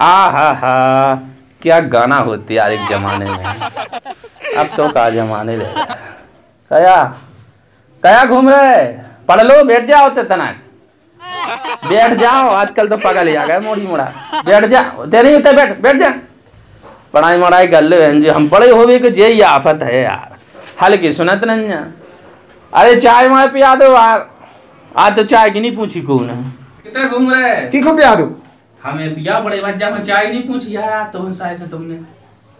आ हा हा क्या गाना होती यार एक जमाने में। अब तो का जमाने रह कया कया घूम रहे? पढ़ लो, बैठ जाओ ते बैठ जाओ, आजकल तो पगल ही आ गए मोड़ी मोड़ा। बैठ जा, तेरी उते बैठ बैठ जा। पढ़ाई मढ़ाई कर लो जी, हम बड़े हो भी जे ये आफत है यार। हल्की सुनत नहीं अरे चाय माय पिया दो यार। आज तो चाय की नहीं पूछी कौन कितने घूम रहे की खो पिया हमें पिया बड़े बच्चा में चाय नहीं पूछी। यार तो उन से तुमने?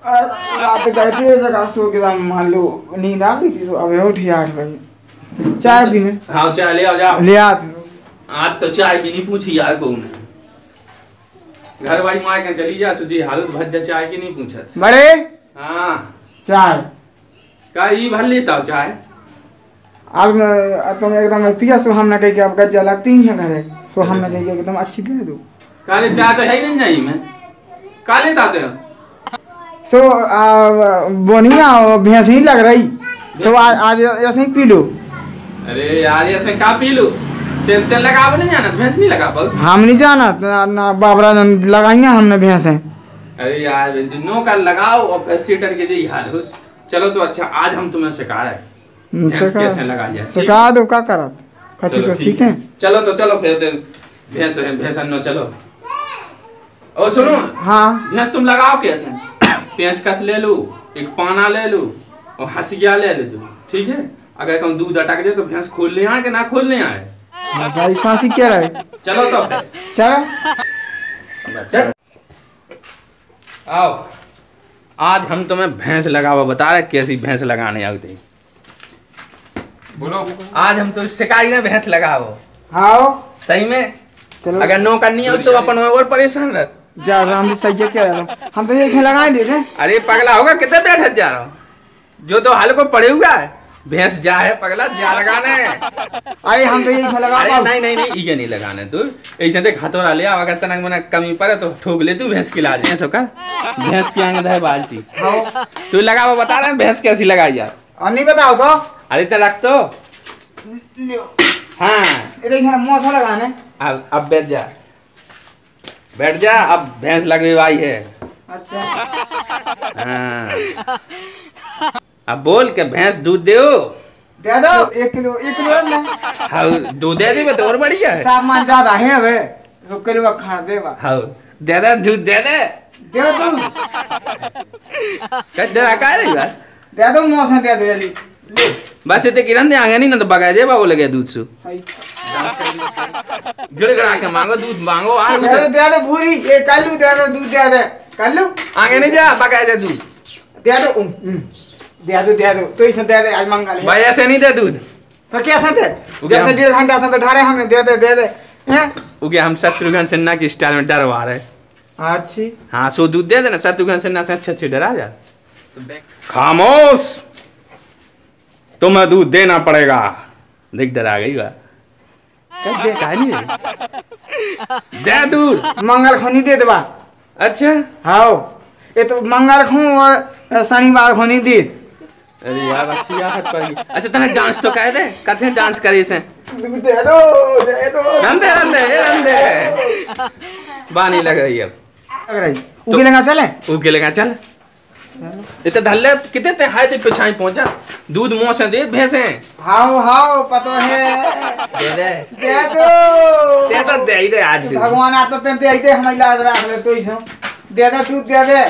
रात गए थे जगह सो के मान लो नींद आ गई थी तो अब उठी आठ बजे। चाय पीने हाँ चाय ले आओ जाओ। ले आते आज तो चाय की नहीं पूछी यार कौन घर भाई माँ के चली जा सुजी हालत भज जा चाय की नहीं पूछत। बड़े? हाँ। चाय। का ई भर लेता हो चाय? अब तुम एकदम पिया सो हम ना कह के अब गज्जा लगती ही है घरे। सो हम ना के एकदम अच्छी दे दो। काले चाय तो है ही नहीं जाई में। काले ताते हो। सो बोनिया और भैंस नहीं लग रही। सो आज आज ऐसे ही पी लो। अरे यार ऐसे का पी लो? तेल तेल लगाव नहीं जाना भैंस नहीं लगा पाऊ हम नहीं जाना ना, ना बाबरा लगाएँगे हमने भैंस। अरे यार नो का लगाओ और फिर सीटर के जी हाल हो। चलो तो अच्छा आज हम तुम्हें सिखा रहे हैं कैसे ठीक? सिखा दो क्या करा कछु चलो तो ठीक है। चलो तो चलो फिर तो। भैंस भैंस नो चलो। और सुनो। हाँ। भैंस तुम लगाओ कैसे? पेंच कस ले लो एक पाना ले लो और हंसिया ले लो जो ठीक है? अगर कहूँ दूध अटक जाए तो भैंस खोलने आए कि ना खोलने आए? भाई सांसी क्या रहे चलो तो चलो। चल आओ। आज हम तुम्हें भैंस लगावा बता रहे कैसी भैंस लगाने आते बोलो। आज हम तो सिखाई ना भैंस लगाओ। आओ सही में? चलो। अगर नो करनी हो तो अपन और परेशान रह। जा राम जी सही क्या रहा हम तो ये लगाए दे रहे अरे पगला होगा कितने बैठ जा रहा हूँ? जो तो हाल को पड़े हुआ है। भैंस जा है पगला जा लगाने अरे हम तो ये लगा अरे नहीं नहीं नहीं ये नहीं लगाने तू। ऐसे देख हथौड़ा ले आओ अगर तनक मना कमी पड़े तो ठोक ले तू भैंस की लाज ऐसा कर। भैंस की आगे है बाल्टी। आओ तू लगा वो बता रहा है भैंस कैसी लगाई यार। और नहीं बताओ तो। अरे तो रख तो हाँ मोथा लगाने अब अब बैठ जा बैठ जा अब भैंस लगी हुई है अच्छा हाँ अब बोल के भैंस दूध दे दे दो एक किलो एक किलो ले हाँ दूध दे दे तो और बढ़िया है तापमान ज़्यादा है वे तो किलो खा देवा हाँ दे दे दूध दे दे दे दो कह दे का रही बात दे दो मोथा दे दो जल्दी ले बस इतने किरण दे आगे नहीं ना तो बगा जे बाबू लगे दूध सु। गिड़गड़ा के मांगो दूध मांगो आ दे दो दे दो पूरी ये कल्लू दे दो दूध दे दे कल्लू? आगे नहीं जा बगा जे दूध। दे दो उम, उम। दे दो दे दो। तो इसे दे दे आज मंगल है भाई ऐसे नहीं दे दूध। तो कैसे दे? जैसे डेढ़ घंटा से बैठा रहे हमें दे दे दे दे। हैं? उगे हम शत्रुघ्न सिन्हा की स्टाइल में डरवा रहे अच्छी हाँ सो दूध दे देना शत्रुघ्न सिन्हा से अच्छे अच्छे डरा जा। खामोश! तुम्हें दूध देना पड़ेगा। देख डरा गई बा दे दूध। मंगल खोनी दे देबा। अच्छा? हाओ। ये तो मंगल खो और शनिवार खोनी दे। अरे यार अच्छी अच्छा तने डांस तो कह दे। कथे डांस करे से दे दो दे दो रन दे। रन दे रन दे बानी लग रही है अब। लग रही उगे लेगा चले। के चल। इतने धल्ले कितने ते हाय ते पिछाई पहुँचा? दूध मुँह से दे भैंसे। हाओ हाओ पतो है। दे दे। दे दो। ते तो दे ही दे आज भगवान आ तो तेरे दे हम इलाज रख ले तो इसो दे दे तू दे दे।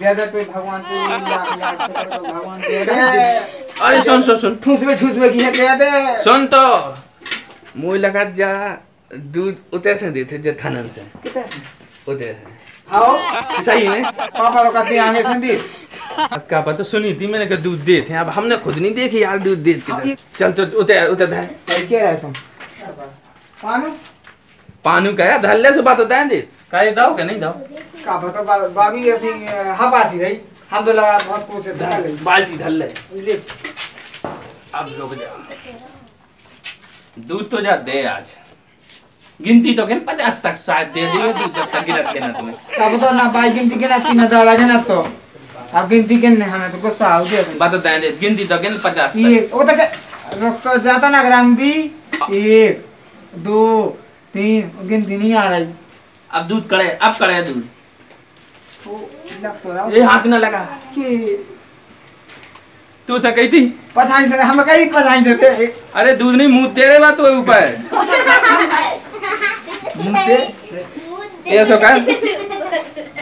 दे दे तू भगवान तू कर दो, भगवान दे दे। अरे सुन सुन सुन। ठूसवे ठूसवे की है दे दे। सुन तो। मुँह लगा जा दूध उते से देते जे थनन से। उते से। हाओ। सही है पापा लोग कहते हैं आगे संदी क्या पता सुनी थी मैंने कहा दूध देते हैं। अब हमने खुद नहीं देखी यार दूध देते हाँ, किधर। चल उतर उतर सही कह तुम? पानु? पानू का यार धल्ले से बात होता है दे का दाओ के नहीं दाओ का पता बा- बाबी ऐसी हवासी रही। हम तो लगा बहुत धर बाल्टी धल्ले ले। अब रुक जा। दूध तो जा दे आज। गिनती तो गिन पचास तक शायद दे दिए दूध जब तक गिनत के ना तुम्हें। अब तो ना बाई गिनती के ना तीन ज़्यादा के ना तो। अब गिनती के नहीं हमें तो गुस्सा हो गया बता दें दे गिनती तो गिन पचास ये तक वो तक रुक तो जाता ना ग्राम भी एक दो तीन गिनती नहीं आ रही। अब दूध कड़े अब कड़े दूध। ओ, लग तो रहा ये हाथ न लगा। कि? तू से कही थी? पछाई से हम कहीं पछाई से थे। अरे दूध नहीं मुँह दे रहे बा तो ऊपर। मुँह दे ये सो कर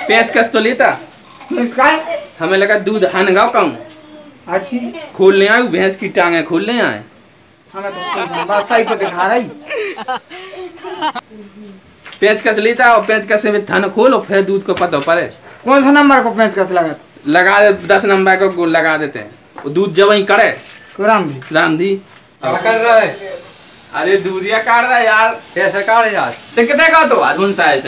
पेच कस तो लेता? हमें लगा दूध हनगाव कहूँ। अच्छी। खोलने आयु भैंस की टांगे खोलने आए। हमें तो बस सही तो दिखा रही। पेच कस लेता और पेच कस में थन खोलो फिर दूध को पता पड़े। कौन सा नंबर को पेंच कस लगा? लगा दे दस नंबर को गोल लगा देते हैं। वो दूध जब वही करे राम जी राम दी क्या कर रहा है? अरे दूधिया काट रहा है यार। कैसे काढ़े यार? तो कितने का तो? आज उन साल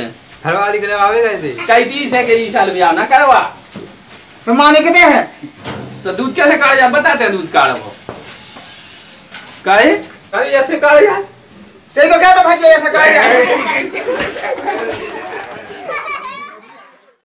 घरवाली के आवे गए थे कई तीस है कई साल ब्याह ना करवा। तो माने कितने हैं? तो दूध कैसे काढ़ जा बताते हैं दूध काढ़ वो। काहे अरे ऐसे काढ़ जा ते तो क्या तो भाई ऐसा काय